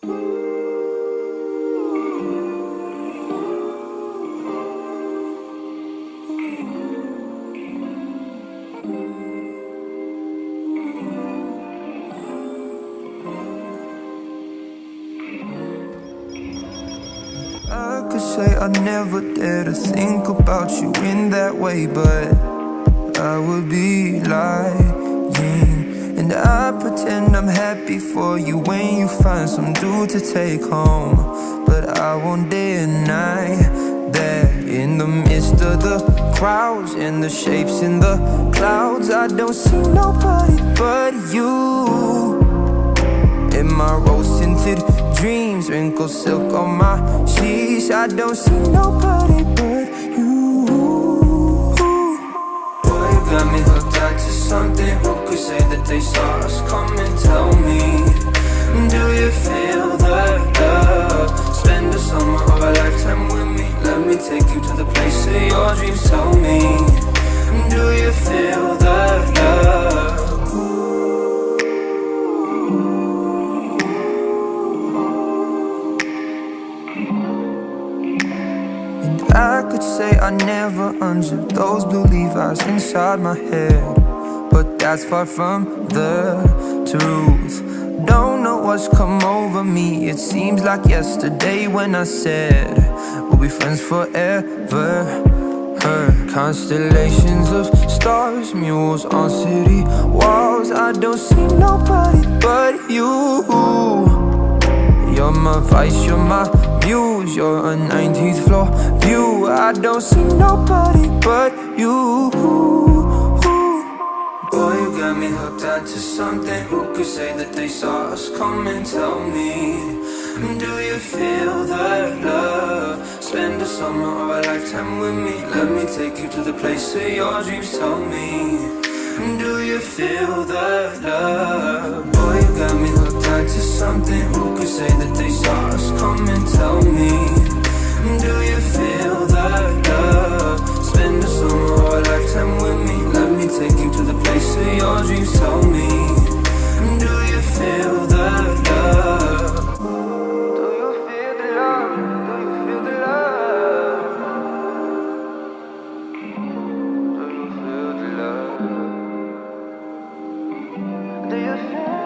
I could say I never dare to think about you in that way, but I would be lying. And I pretend I'm happy for you when you find some dude to take home. But I won't deny that in the midst of the crowds and the shapes in the clouds, I don't see nobody but you. In my rose-scented dreams, wrinkled silk on my sheets. I don't see nobody to something. Who could say that they saw us Come and Tell me, do you feel the love? Spend a summer or a lifetime with me. Let me take you to the place of your dreams. Tell me, do you feel the love? And I could say I never unzipped those blue Levi's inside my head. But that's far from the truth. Don't know what's come over me. It seems like yesterday when I said we'll be friends forever. Her constellations of stars, mules on city walls. I don't see nobody but you. You're my vice, you're my muse, you're a 19th floor view. I don't see nobody but you. Onto something. Who could say that they saw us coming? Tell me, do you feel that love? Spend a summer or a lifetime with me. Let me take you to the place of your dreams. Tell me. Do you feel that love? Boy, you got me hooked onto something. Who could say that they your dreams told me Do you feel the love? Do you feel the love? Do you feel the love? Do you feel the love? Do you feel